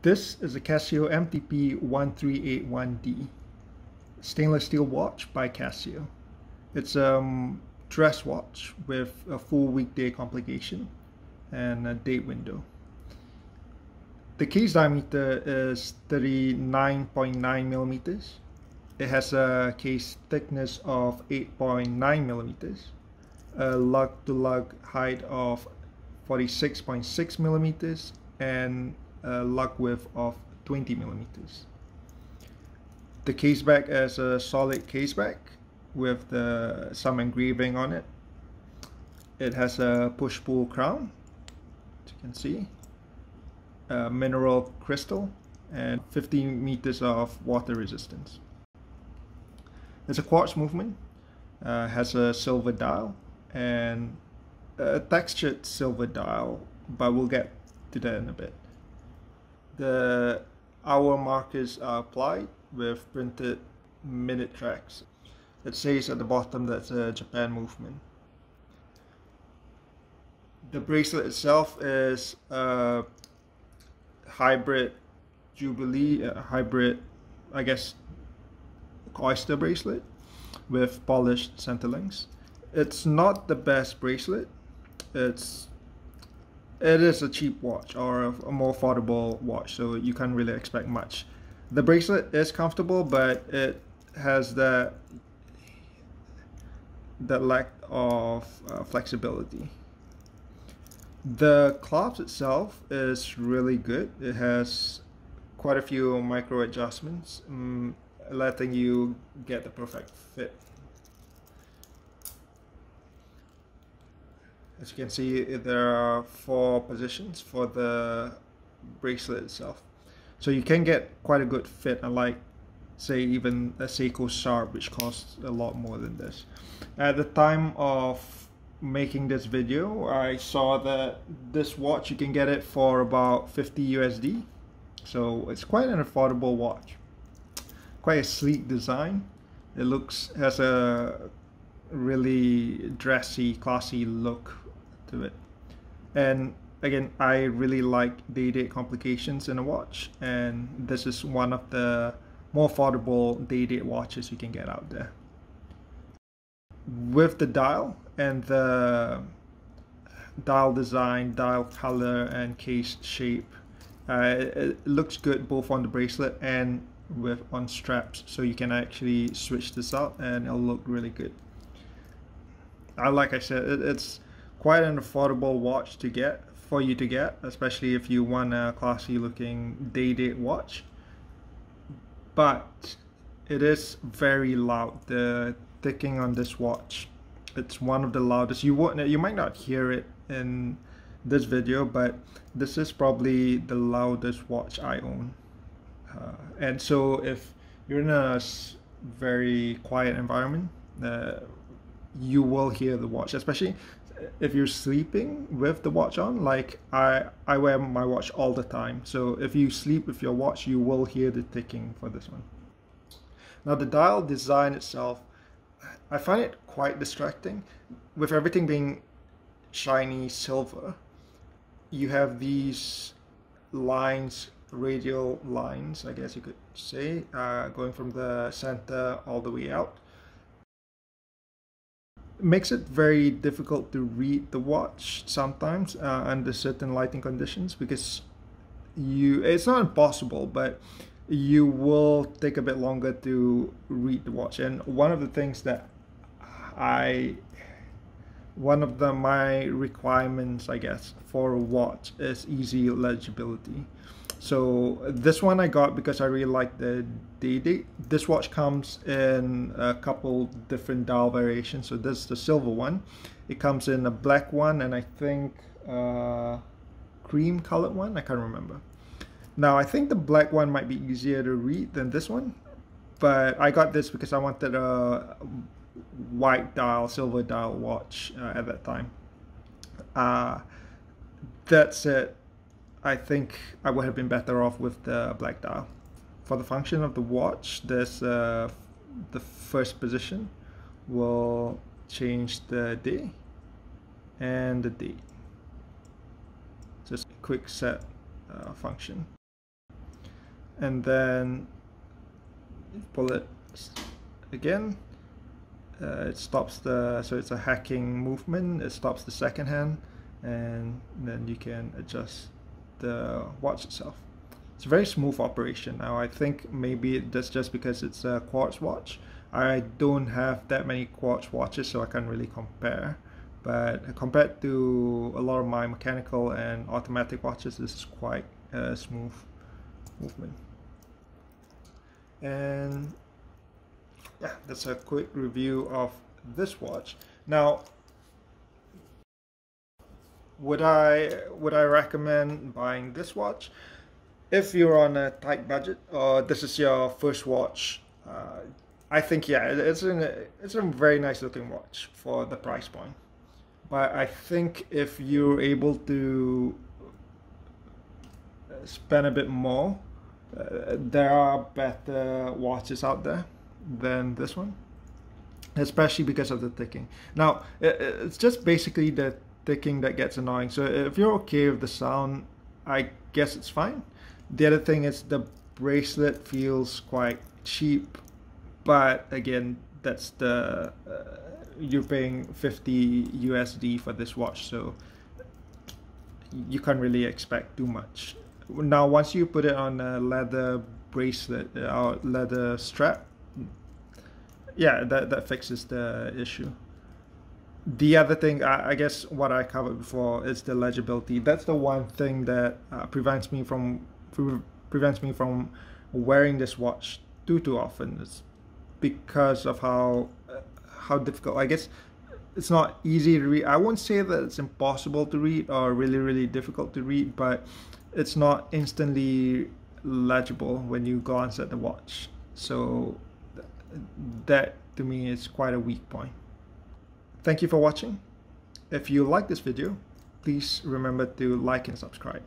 This is a Casio MTP 1381D stainless steel watch by Casio. It's a um, dress watch with a full weekday complication and a date window. The case diameter is 39.9 millimeters. It has a case thickness of 8.9 millimeters, a lug to lug height of 46.6 millimeters, and a lug width of 20 millimeters. The case back is a solid case back with the, some engraving on it. It has a push-pull crown, as you can see, a mineral crystal, and 15 meters of water resistance. It's a quartz movement, uh, has a silver dial, and a textured silver dial, but we'll get to that in a bit. The hour markers are applied with printed minute tracks. It says at the bottom that's a Japan movement. The bracelet itself is a hybrid Jubilee, a hybrid, I guess, oyster bracelet with polished center links. It's not the best bracelet. It's it is a cheap watch or a, more affordable watch, so you can't really expect much. The bracelet is comfortable, but it has that that lack of uh, flexibility. The clasp itself is really good. It has quite a few micro adjustments, um, letting you get the perfect fit. As you can see, there are four positions for the bracelet itself. So you can get quite a good fit, unlike say even a Seiko Sharp, which costs a lot more than this. At the time of making this video, I saw that this watch, you can get it for about 50 USD. So it's quite an affordable watch. Quite a sleek design. It looks, has a really dressy, classy look to it. And again, I really like day-date complications in a watch, and this is one of the more affordable day-date watches you can get out there. With the dial and the dial design, dial color, and case shape, uh, it looks good both on the bracelet and with on straps, so you can actually switch this out and it'll look really good. I like I said, it, it's quite an affordable watch to get for you to get, especially if you want a classy looking day date watch. But it is very loud. The ticking on this watch, it's one of the loudest. You won't, you might not hear it in this video, but this is probably the loudest watch I own. Uh, and so if you're in a very quiet environment, uh, you will hear the watch, especially if you're sleeping with the watch on like i i wear my watch all the time. So if you sleep with your watch you will hear the ticking for this one. Now the dial design itself i find it quite distracting. With everything being shiny silver you have these lines radial lines i guess you could say uh, going from the center all the way out makes it very difficult to read the watch sometimes uh, under certain lighting conditions because you it's not impossible but you will take a bit longer to read the watch. And one of the things that i one of the my requirements i guess for a watch is easy legibility so this one I got because I really like the day-date. This watch comes in a couple different dial variations. So this is the silver one. It comes in a black one and I think uh, cream colored one. I can't remember. Now I think the black one might be easier to read than this one. But I got this because I wanted a white dial, silver dial watch uh, at that time. Uh, that's it I think I would have been better off with the black dial. For the function of the watch, there's uh, the first position will change the day and the date. Just a quick set uh, function. and then pull it again uh, it stops the so it's a hacking movement it stops the second hand and then you can adjust the watch itself. It's a very smooth operation. Now I think maybe that's just because it's a quartz watch. I don't have that many quartz watches so I can't really compare. But compared to a lot of my mechanical and automatic watches this is quite a smooth movement. And yeah that's a quick review of this watch. Now would I would I recommend buying this watch? If you're on a tight budget or this is your first watch uh, I think yeah it's a it's a very nice looking watch for the price point. But I think if you're able to spend a bit more uh, there are better watches out there than this one especially because of the ticking. Now it's just basically the ticking that gets annoying. So if you're okay with the sound I guess it's fine. The other thing is the bracelet feels quite cheap but again that's the uh, you're paying 50 USD for this watch so you can't really expect too much. Now once you put it on a leather bracelet uh, or leather strap yeah that, that fixes the issue the other thing I, I, guess what i covered before is the legibility that's the one thing that uh, prevents me from pre- prevents me from wearing this watch too too often it's because of how uh, how difficult i guess it's not easy to read i won't say that it's impossible to read or really really difficult to read but it's not instantly legible when you glance at the watch. So that to me is quite a weak point. Thank you for watching. If you like this video, please remember to like and subscribe.